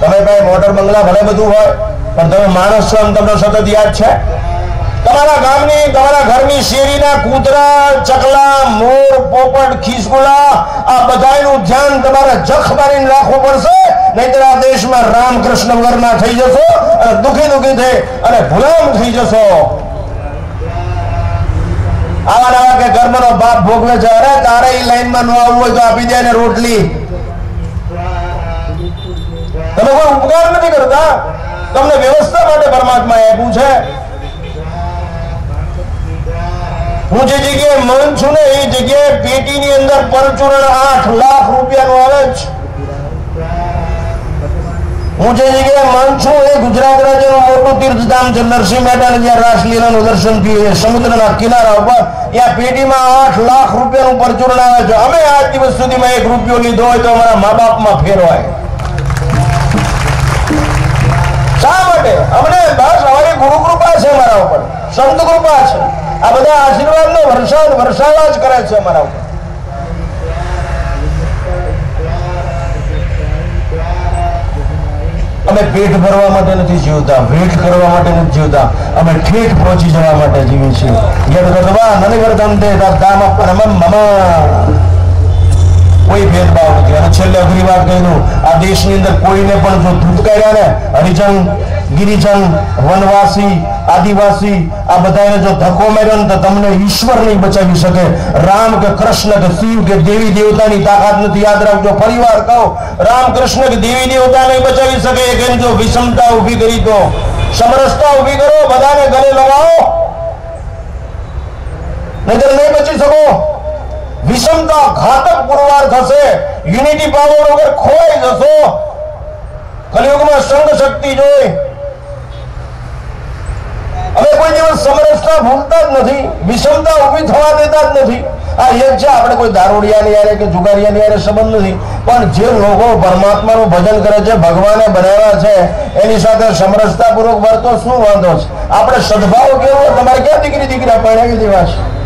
તમે ભાઈ મોટર બંગલા ભલે બધું હોય, પણ તમે માણસ છો તમને સતત યાદ છે? તમારા ગામની, તમારા ઘરની શેરીના કૂતરા, ચકલા, મોર, પોપટ ખીસગુલા આ બધાનું ધ્યાન તમારે જખ મારીને રાખવું પડશે, નહીતર આ દેશમાં રામકૃષ્ણ વર્મા થઈ જશો અને દુખી દુખી થઈ અને ગુલામ થઈ જશો. આવા નવા કે કર્મનો બાપ ભોગવે છે, અરે તારે ઈ લાઈનમાં ન આવવું હોય તો આપી દે ને રોટલી તમે કોઈ ઉપકાર તમને વ્યવસ્થા માટે પરમાત્માએ આપ્યું છે. હું જે જગ્યાએ મન છું ને એ જગ્યાએ પેટીની અંદર પરચુરણ આઠ લાખ રૂપિયાનું આવે છે હું જે જગ્યાએ મન છું એ ગુજરાત રાજ્યનું મોટું તીર્થધામ છે, નરસિંહ મહેતાને જ્યાં રાસલીલાનું દર્શન થયું સમુદ્રના કિનારા ઉપર, ત્યાં પેટીમાં આઠ લાખ રૂપિયાનું પરચુરણ આવે છે. અમે આજ દિવસ સુધીમાં એક રૂપિયો લીધો હોય તો અમારા મા બાપમાં ફેરવાય અમે પેટ ભરવા માટે નથી જીવતા વેટ કરવા માટે નથી જીવતા. અમે ઠેઠ પહોંચી જવા માટે જીવીએ છીએ. યદ કોઈ ભેદભાવ નથી. અને છેલ્લે અઘરી વાત કહી દઉં આ દેશની અંદર કોઈને પણ જો ધૂતકાર્યા ને, હરિજન, ગિરિજન, વનવાસી, આદિવાસી, આ બધાને જો ધક્કો માર્યો તો તમને ઈશ્વર નહીં બચાવી શકે. રામ કે કૃષ્ણ કે શિવ કે દેવી દેવતાની તાકાત નથી. યાદ રાખજો, ફરીવાર કહો, રામ કૃષ્ણ કે દેવી દેવતા નહીં બચાવી શકે. એક જો વિષમતા ઊભી કરી તો સમરસતા ઊભી કરો, બધાને ગલે લગાવો. નહીતર નહીં બચી શકો. વિષમતા ઘાતક પુરવાર થશે. યુનિટી પાવર વગર ખોવાઈ જશો. કલયુગમાં સંઘ શક્તિ જોઈ. હવે કોઈ સમરસતા ભૂલતા જ નથી, વિષમતા દેતા જ નથી. આ છે, આપણે કોઈ દારૂડિયાની યારે કે જુગારિયાની યારે સંબંધ નથી. પણ જે લોકો પરમાત્માનું ભજન કરે છે, ભગવાને બનાવ્યા છે, એની સાથે સમરસતાપૂર્વક વર્તો શું વાંધો આપણે સદભાવ કેવો? તમારે ક્યાં દીકરી દીકરા પરણાવી દેવા છે?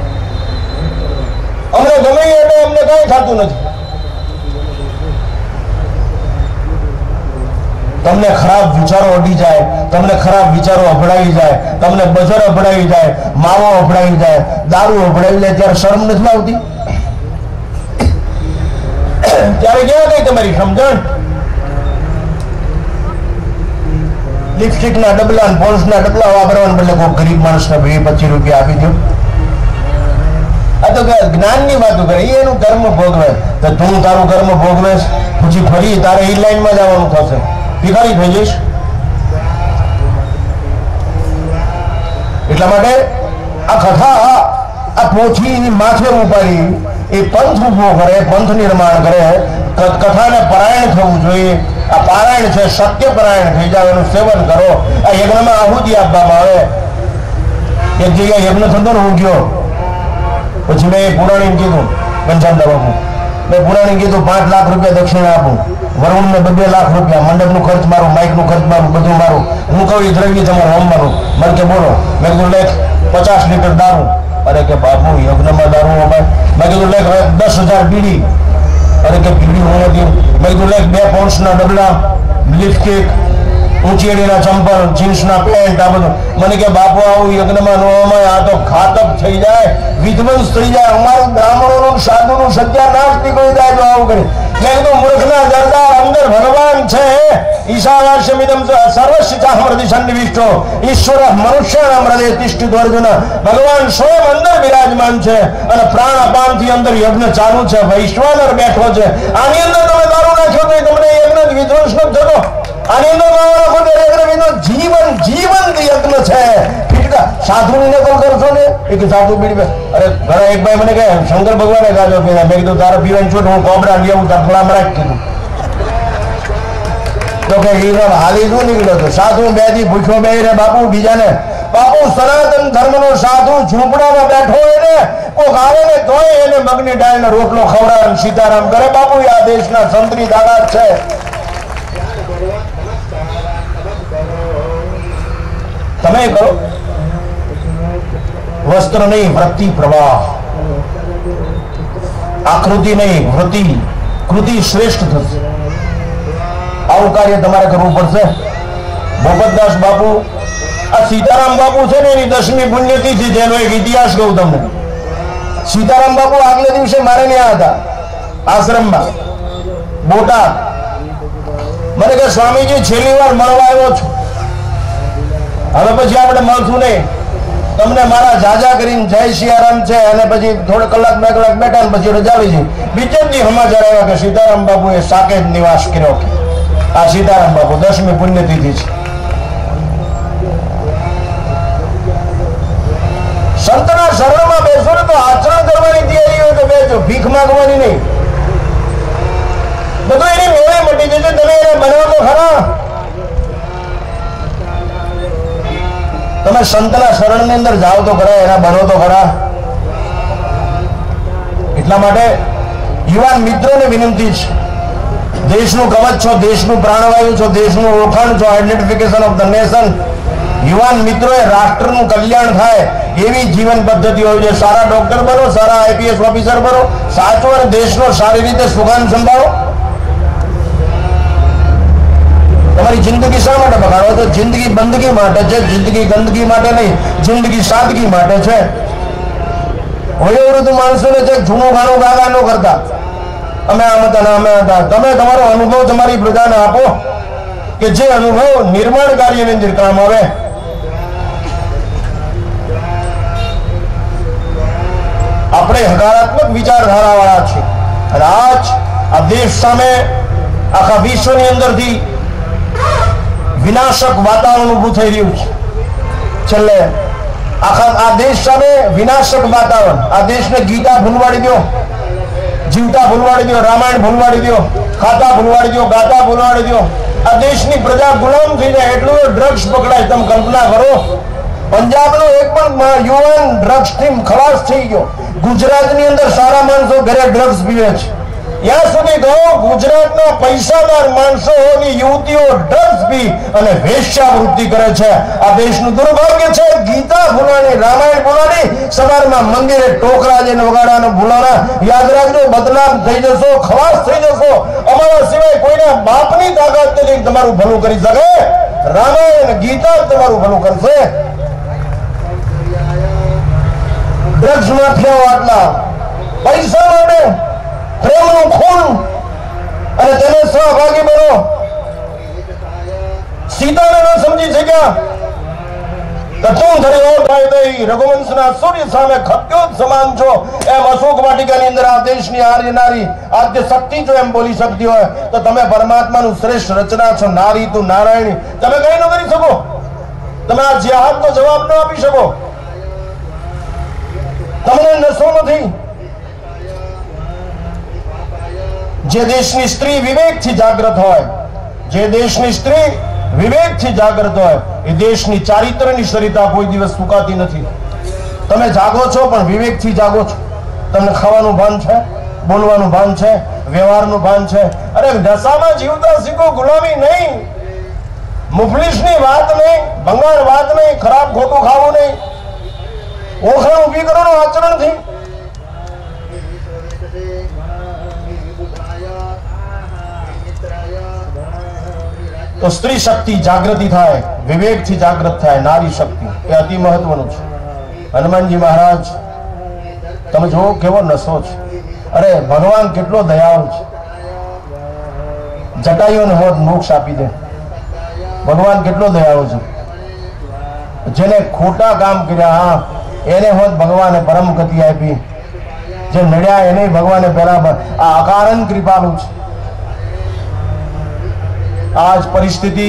ગમે એટલે કઈ થતું નથી. તમને ખરાબ વિચારો અડી જાય, તમને ખરાબ વિચારો અભડાવી જાય, તમને બજર અભડાવી જાય, માવો અભડાવી જાય, દારૂ અભડાવી જાય ત્યારે શરમ નથી આવતી ત્યારે કેવા કઈ તમારી સમજણ? લિપસ્ટિક ના ડબલા પોન્સ ના ડબલા વાપરવાને બદલે કોઈ ગરીબ માણસને બે પચીસ રૂપિયા આપી દો આ તો જ્ઞાનની વાતો કરે એનું કર્મ ભોગવે. તો તું તારું કર્મ ભોગવેશ, પછી ફરી તારે ઈ લાઈનમાં જવાનું થશે. ભિખારી થઈ જઈશ. એટલા માટે આ કથા, આ પોથી માથે ઉપાડી, એ પંથ ઊભો કરે, પંથ નિર્માણ કરે. કથાને પરાયણ થવું જોઈએ. આ પારાયણ છે, સત્ય પરાયણ થઈ જાવ, એનું સેવન કરો. આ યજ્ઞમાં આહુતિ આપવામાં આવે. એક જગ્યાએ યજ્ઞ થતો ને હું ગયો પછી મેં પુરાણીને કીધું ઘનશ્યામ બાપુ મેં પુરાણીને કીધું, પાંચ લાખ રૂપિયા દક્ષિણા આપું. વરુણને બબે લાખ રૂપિયા, મંડપનું ખર્ચ મારું, માઇકનું ખર્ચ મારું, બધું મારું. હું કહું એ દ્રવ્ય તમારે હોમવાનું મને કે, બોલો. મેં કીધું, લેખ, પચાસ લીટર દારૂ. અરે કે, બાપુ યજ્ઞમાં દારૂ અપાય મેં કીધું, લેખ, હવે દસ હજાર બીડી. અરે કે, બીડી હું નથી મેં કીધું, લેખ, બે પોન્સના ડબલા લિપસ્ટિક ઊંચી ચંપલ, જીન્સના પેન્ટ, આ બધું. મને કે, બાપુ, આવું યજ્ઞમાં ન આ તો ખાતક થઈ જાય. વિધ્વંસ થઈ જાય. અમારું બ્રાહ્મણોનું, સાધુનું સત્યાનાશ નીકળી જાય જો આવું કરી. ઈશ્વર મનુષ્યના હૃદય તિષ્ઠિત ભગવાન સ્વયં અંદર બિરાજમાન છે અને પ્રાણ અપાનથી અંદર યજ્ઞ ચાલુ છે. વૈશ્વાનર બેઠો છે. આની અંદર તમે દારૂ નાખ્યો તો એ તમને યજ્ઞ વિધ્વંસ ન થતો આની અંદર દારૂ નાખો તો યજ્ઞ વિધ્વંસ જીવન જીવન યજ્ઞ છે ફીટકા સાધુની નકલ ને એક સાધુ પીડી અરે ઘણા એક ભાઈ મને કહે, શંકર ભગવાને ગાજો પીધા. મેં કીધું, તારા પીવાની છોટ, હું કોબરા લઈ આવું તારા ફલામાં રાખ કીધું. તો કે હીરો હાલી શું નીકળ્યો હતો સાધુ બેથી પૂછો બે રે બાપુ બીજાને. બાપુ, સનાતન ધર્મનો સાધુ ઝૂંપડામાં બેઠો એને ને, કોક આવે ને તોય એને મગની ડાળનો રોટલો ખવડાવે સીતારામ કરે. બાપુ આ દેશના સંતરી દાદા છે. તમે કરો. વસ્ત્ર નહીં વૃત્તિ પ્રવાહ આકૃતિ નહીં વૃત્તિ કૃતિ શ્રેષ્ઠ થશે આવું કાર્ય તમારે કરવું પડશે. ભોપતદાસ બાપુ, આ સીતારામ બાપુ છે ને એની દસમી પુણ્યતિથિ છે, એનો એક ઇતિહાસ કહું તમને. સીતારામ બાપુ આગલે દિવસે મારે ત્યાં હતા, આશ્રમમાં. બોટાદ. મને કે સ્વામીજી, છેલ્લી વાર મળવા આવ્યો છું. હવે પછી આપણે મળશું નહીં. તમને મારા જાજા કરીને જય સિયારામ છે અને પછી થોડો કલાક બે કલાક બેઠા પછી રજા આવી ગઈ બીજે જ સમાચાર આવ્યા કે સીતારામ બાપુએ સાકેત નિવાસ કર્યો આ સીતારામ બાપુ દસમી પુણ્યતિથિ છે. સંતના શરણમાં બેસો ને તો આચરણ કરવાની તૈયારી હોય તો બેસો ભીખ માંગવાની નહીં બધું એની મેળે મટી જશે તમે એને બનાવો તો ખરા તમે સંતના શરણની અંદર જાઓ તો ખરા, એના બનો તો ખરા. એટલા માટે યુવાન મિત્રોને વિનંતી છે. દેશનું કવચ છો, દેશનું પ્રાણવાયુ છો, દેશનું ઓળખાણ છો આઈડેન્ટિફિકેશન ઓફ ધ નેશન યુવાન મિત્રોએ રાષ્ટ્રનું કલ્યાણ થાય એવી જીવન પદ્ધતિ હોય છે. સારા ડોક્ટર બનો, સારા આઈપીએસ ઓફિસર બનો સાચો અને દેશનો સારી રીતે સુગાન સંભાળો. તમારી જિંદગી શા માટે બગાડો તો જિંદગી બંદગી માટે છે જિંદગી ગંદકી માટે નહીં જિંદગી સાદગી માટે છે વયોવૃદ્ધ માણસોને છે જૂનું ગાણું ગાગા ન કરતા અમે આમ હતા ને અમે હતા તમે તમારો અનુભવ તમારી પ્રજાને આપો કે જે અનુભવ નિર્માણ કાર્યની અંદર કામ આવે. આપણે હકારાત્મક વિચારધારા વાળા છે અને આજ આ દેશ સામે આખા વિશ્વની અંદરથી વિનાશક વાતાવરણ ઊભું થઈ રહ્યું છે. છેલ્લે, આખા, આ દેશ સામે વિનાશક વાતાવરણ. આ દેશને ગીતા ભૂલવાડી દો જીવતા ભૂલવાડી દો રામાયણ ભૂલવાડી દો ખાતા ભૂલવાડી દો ગાતા ભૂલવાડી દો આ દેશની પ્રજા ગુલામ થઈ જાય એટલું ડ્રગ્સ પકડાય. તમે કલ્પના કરો, પંજાબનો એક પણ યુવાન ડ્રગ્સથી ખલાસ થઈ ગયો. ગુજરાતની અંદર સારા માણસો ઘરે ડ્રગ્સ પીવે છે. ત્યાં સુધી તો ગુજરાતના પૈસાદાર માણસોની યુવતીઓ ડ્રગ્સ પી અને વેશ્યાવૃત્તિ કરે છે. આ દેશનું દુર્ભાગ્ય છે, ગીતા ભૂલાણી, રામાયણ ભૂલાણી સવારમાં મંદિરે ટોકરા જઈને વગાડવાનું ભૂલાણા યાદ રાખજો, બદનામ થઈ જશો, ખવાસ થઈ જશો. અમારા સિવાય કોઈના બાપની તાકાત નથી, તમારું ભલું કરી શકે. રામાયણ, ગીતા તમારું ભલું કરશે. ડ્રગ્સ માફિયાઓ આટલા. પૈસા માટે પ્રેમનું ખૂન અને તેને સહભાગી બનો. સીતાને ન સમજી શક્યા. તો રઘુવંશના સૂર્ય સામે ખપ્યો સમાન છો. એમ અશોક વાટિકાની અંદર આ દેશની આર્ય નારી શક્તિ જો એમ બોલી શકતી હોય, તો તમે પરમાત્માનું શ્રેષ્ઠ રચના છો, નારી તું નારાયણી. તમે કઈ ન કરી શકો. તમે આ જિહાદનો જવાબ ન આપી શકો. તમને નશો નથી. જે દેશની સ્ત્રી વિવેકથી જાગૃત હોય, જે દેશની સ્ત્રી વિવેકથી જાગૃત હોય, એ દેશની ચારિત્ર્યની સરિતા કોઈ દિવસ સુકાતી નથી. તમે જાગો છો પણ વિવેકથી જાગો છો. તમને ખાવાનું ભાન છે, બોલવાનું ભાન છે, વ્યવહારનું ભાન છે. અરે દશામાં જીવતા શીખો, ગુલામી નહીં. મુફલિસની વાત નહીં ભંગાર વાત નહીં, ખરાબ ખોટું ખાવું નહીં. ઓળખાણ ઊભી કરો આચરણથી તો સ્ત્રી શક્તિ જાગૃતિ થાય, વિવેકથી જાગૃત થાય, નારી શક્તિ. એ અતિ મહત્વનું છે. હનુમાનજી મહારાજ, તમે જુઓ કેવો નશો છે. અરે, ભગવાન કેટલો દયાળુ છે. જટાયુને હોત મોક્ષ આપી દે. ભગવાન કેટલો દયાળુ છે. જેને ખોટા કામ કર્યા, હા, એને હોત ભગવાને પરમ ગતિ આપી. જે નડ્યા, એને ભગવાને પહેલા આ અકારણ કૃપાનું છે. આજ પરિસ્થિતિ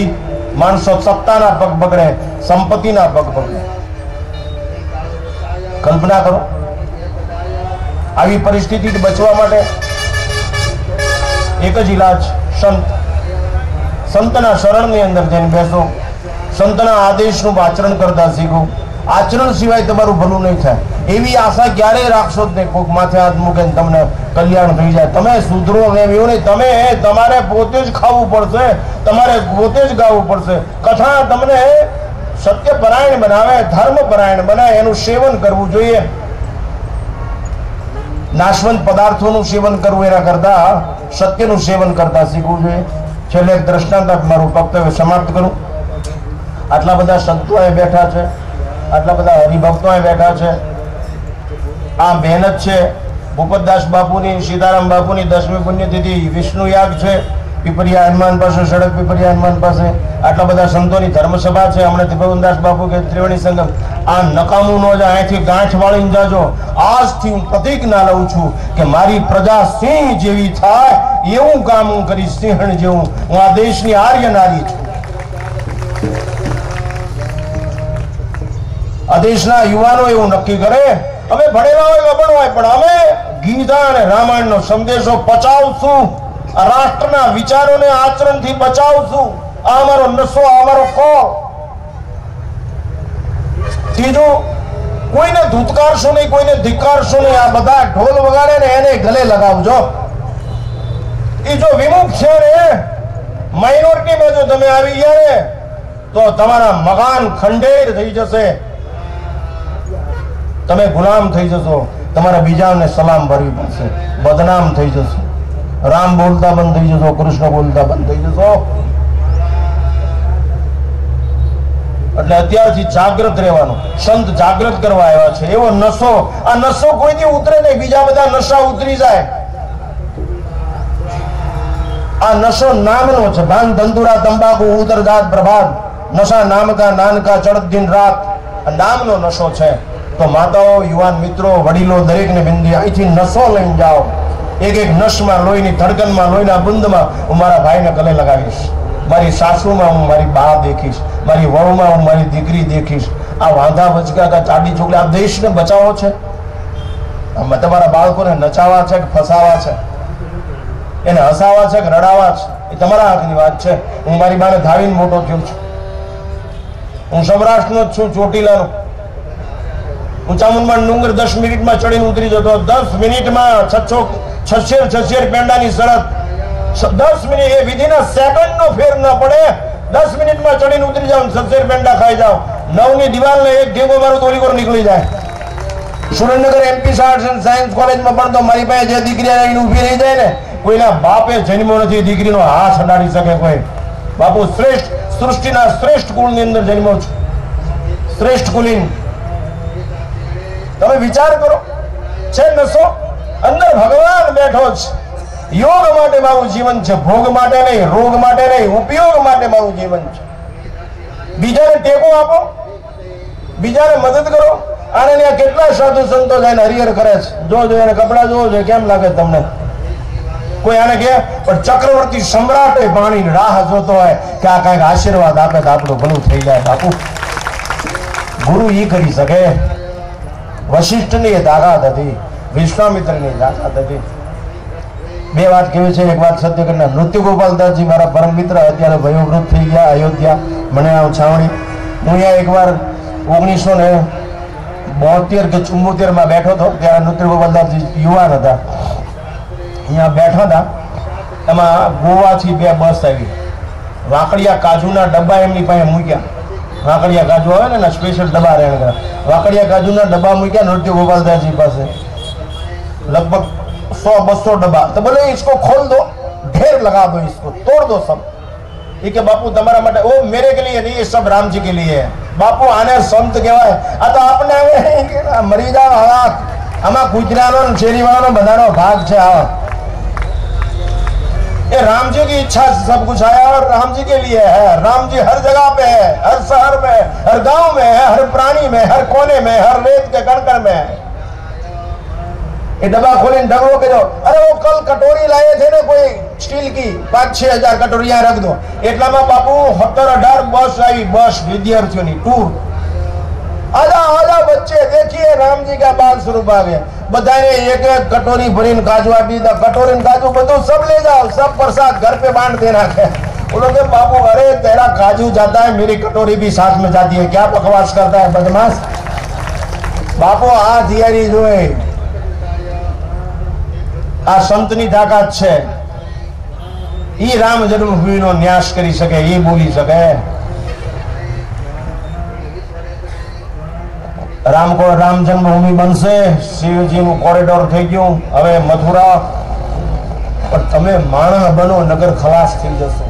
માણસો સત્તાના પગ પકડે સંપત્તિના પગ પકડે કલ્પના કરો, આવી પરિસ્થિતિથી બચવા માટે એક જ ઈલાજ સંત, સંતના શરણની અંદર જઈને બેસો. સંતના આદેશનું આચરણ કરતા શીખો. આચરણ સિવાય તમારું ભલું નહીં થાય. એવી આશા ક્યારેય રાખશો જ નહીં. કોઈક માથે હાથ મૂકે તમને કલ્યાણ થઈ જાય. તમે સુધરો ને એવું નહીં. તમે તમારે પોતે જ ખાવું પડશે. તમારે પોતે જ ગાવું પડશે. કથા તમને સત્ય પરાયણ બનાવે ધર્મ પરાયણ બનાવે, એનું સેવન કરવું જોઈએ. નાશવંત પદાર્થોનું સેવન કરવું એના કરતા, સત્યનું સેવન કરતા શીખવું જોઈએ. છેલ્લે એક દ્રષ્ટાંત મારું વક્તવ્ય સમાપ્ત કરું. આટલા બધા સંતો બેઠા છે. આટલા બધા હરિભક્તો અહીં બેઠા છે. આ મહેનત છે. ભૂપતદાસ બાપુની સીતારામ બાપુની દસમી પુણ્યતિથિ. વિષ્ણુ યાગ છે. પીપરિયા હનુમાન પાસે, સડક પીપરિયા હનુમાન પાસે. આટલા બધા સંતોની ધર્મસભા છે. હમણાં ત્રિભુવનદાસ બાપુ કે ત્રિવેણી સંગમ. આ નકામું નો જ અહીંથી ગાંઠ વાળીને જાજો. આજથી હું પ્રતિજ્ઞા લઉં છું કે મારી પ્રજા સિંહ જેવી થાય એવું કામ હું કરીશ સિંહણ જેવું. હું આ દેશની આર્ય નારી છું. આ દેશના યુવાનો એવું નક્કી કરે અમે ભણેલા હોય અભણ હોય પણ અમે ગીતા અને રામાયણનો સંદેશો પચાવશું. આ રાષ્ટ્રના વિચારોને આચરણથી બચાવશું. આ અમારો નશો અમારો કો ત્રીજું કોઈને ધૂતકારશો નહીં, કોઈને ધિક્કારશો નહીં. આ બધા ઢોલ વગાડે ને એને ગલે લગાવજો. એ જો વિમુખ છે ને માઇનોરિટી બાજુ તમે આવી ગયા ને, તો તમારા મકાન ખંડેર થઈ જશે. તમે ગુલામ થઈ જશો, તમારા બીજાને સલામ ભરવી પડશે. બદનામ થઈ જશો. રામ બોલતા બંધ થઈ જશો, કૃષ્ણ બોલતા બંધ થઈ જશો. એટલે અત્યારથી જાગ્રત રહેવાનું. સંત જાગ્રત કરવા આવ્યા છે. એવો નશો, આ નશો કોઈથી ઉતરે નહીં, બીજા બધા નશા ઉતરી જાય. આ નશો નામનો છે. ભાન ધંધુરા તંબાકુ ઉદરદાત પ્રભાત. નશા નામકા, નાનકા નાન ચડત દિન રાત નામનો નશો છે. તો માતાઓ, યુવાન મિત્રો, વડીલો દરેકને બિંદી અહીંથી નસો લઈને જાઓ. એક એક નશમાં લોહીની ધડકનમાં, લોહીના બુંદમાં હું મારા ભાઈને ગલે લગાવીશ. મારી સાસુમાં હું મારી બા દેખીશ. મારી વહુમાં હું મારી દીકરી દેખીશ. આ વાંધા વચકા ચાડી ચોકડી આ દેશને બચાવો છે? અમે તમારા બાળકોને નચાવવા છે કે ફસાવા છે? એને હસાવા છે કે રડાવા છે? એ તમારા હાથની વાત છે. હું મારી બાને ધાવીને મોટો થયો છું. હું સૌરાષ્ટ્રનો જ છું, ચોટીલાનો. હું ચામુંડમાં ડુંગર દસ મિનિટમાં ચડીને ઉતરી જતો. દસ મિનિટમાં છસો છસેર છસેર પેંડાની શરત. દસ મિનિટ એ વિધિના સેકન્ડ નો ફેર ન પડે. દસ મિનિટમાં ચડીને ઉતરી જાવ છસેર પેંડા ખાઈ જાવ નવની દિવાલને એક ઢેગો મારો વાર નીકળી જાય. Surendranagar MP arts and science કોલેજમાં પણ તો મારી પાસે જે દીકરી આવીને ઊભી રહી જાય ને, કોઈના બાપે જન્મ્યો નથી, દીકરીનો હાથ અડાડી શકે કોઈ. બાપુ શ્રેષ્ઠ, સૃષ્ટિના શ્રેષ્ઠ કુળની અંદર જન્મ્યો છું. શ્રેષ્ઠ કુલીન. તમે વિચાર કરો. છે નસો અંદર ભગવાન બેઠો છે યોગ માટે મારું જીવન છે, ભોગ માટે નહીં, રોગ માટે નહીં, ઉપયોગ માટે મારું જીવન છે. બીજાને ટેકો આપો. બીજાને મદદ કરો. અને ત્યાં કેટલા સાધુ સંતો જઈને હરિહર કરે છે. જોજો એને કપડા જોવો જોઈએ કેમ લાગે તમને? કોઈ આને કે પણ ચક્રવર્તી સમ્રાટ પાણી રાહ જોતો હોય કે આ કંઈક આશીર્વાદ આપે તો આપણું ભલું થઈ જાય. બાપુ, ગુરુ ઈ કરી શકે. વશિષ્ઠની તાકાત હતી, વિશ્વામિત્રની તાકાત હતી. બે વાત કેવી છે? એક વાત સત્ય કરીને નૃત્ય ગોપાલદાસજી મારા પરમ મિત્ર અત્યારે વયોવૃદ્ધ થઈ ગયા, અયોધ્યા, મને આમ છાવણી. હું અહીંયા એકવાર ઓગણીસો ને બોતેર કે ચુમ્મોતેરમાં બેઠો હતો, ત્યારે નૃત્ય ગોપાલદાસજી યુવાન હતા. અહીંયા બેઠા હતા. એમાં ગોવાથી બે બસ આવી. વાકડિયા કાજુના ડબ્બા એમની પાસે મૂક્યા. વાંકડિયા કાજુ આવે ને એના સ્પેશિયલ ડબ્બા રહેણ કરે વાંકડિયા કાજુના ડબ્બા મૂક્યા નૃત્ય ગોપાલદાસજી પાસે लगभग सौ बसो डब्बा तो बोले इसको खोल दो ढेर लगा दो इसको तोड़ दो सब ये કે બાપુ તમારા માટે ઓ મેરે કે लिए नहीं ये सब राम जी के लिए है બાપુ આને સંત કહેવાય આ તો આપણે હવે કે મરી જાવ આવા આમાં કૂતરાનો ને શેરીવાળાનો બધાનો ભાગ છે આવા ये राम जी की इच्छा से सब कुछ आया और राम जी के लिए है राम जी हर जगह पे है हर शहर में हर गांव में है हर प्राणी में हर कोने में हर रेत के कणकण में है એ ડબ્બા ખોલીને ઢગલો કર્યો અરે वो कल कटोरी लाए थे ने कोई स्टील की पाँच छह हजार कटोरी यहाँ रख दो એટલામાં બાપુ સત્તર અઢાર બસ આવી બસ વિદ્યાર્થીઓની ટૂર આજા આજા બચ્ચે देखिए राम जी का बाल स्वरूप आ गया બધાને એક એક કટોરી ભરીને કાજુ આપી દીધા કટોરી ને કાજુ બધું सब ले जाओ सब प्रसाद घर पे बांट देना है बोलो के बाबू अरे तेरा काजू जाता है मेरी कटोरी भी साथ में जाती है क्या बकवास करता है बदमाश બાપુ આ થિયરી જોઈ આ સંતની તાકાત છે ઈ રામ જન્મભૂમિનો ન્યાસ કરી શકે ઈ બોલી શકે રામ કો રામ જન્મભૂમિ બનશે. શિવજીનું કોરિડોર થઈ ગયું. હવે મથુરા. પણ તમે માણસ બનો, નગર ખલાસ થઈ જશો.